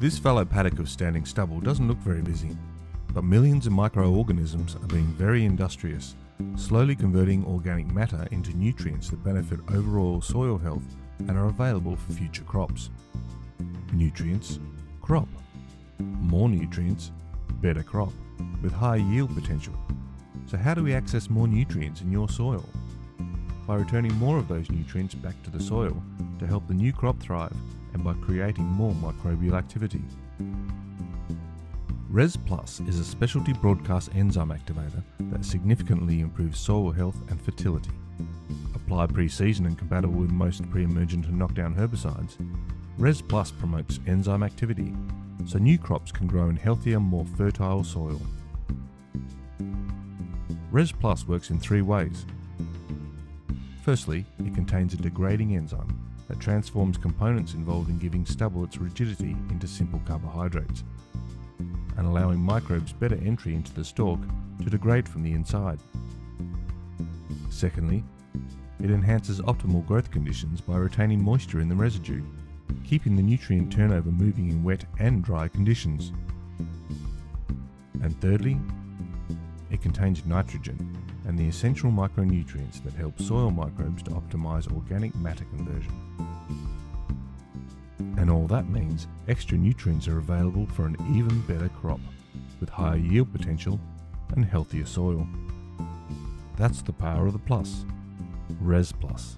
This fallow paddock of standing stubble doesn't look very busy, but millions of microorganisms are being very industrious, slowly converting organic matter into nutrients that benefit overall soil health and are available for future crops. Nutrients, crop. More nutrients, better crop, with high yield potential. So, how do we access more nutrients in your soil? By returning more of those nutrients back to the soil to help the new crop thrive and by creating more microbial activity. Res Plus is a specialty broadcast enzyme activator that significantly improves soil health and fertility. Applied pre-season and compatible with most pre-emergent and knockdown herbicides, Res Plus promotes enzyme activity so new crops can grow in healthier, more fertile soil. Res Plus works in three ways. Firstly, it contains a degrading enzyme that transforms components involved in giving stubble its rigidity into simple carbohydrates and allowing microbes better entry into the stalk to degrade from the inside. Secondly, it enhances optimal growth conditions by retaining moisture in the residue, keeping the nutrient turnover moving in wet and dry conditions. And thirdly, it contains nitrogen and the essential micronutrients that help soil microbes to optimize organic matter conversion. And all that means extra nutrients are available for an even better crop with higher yield potential and healthier soil. That's the power of the plus, Res Plus.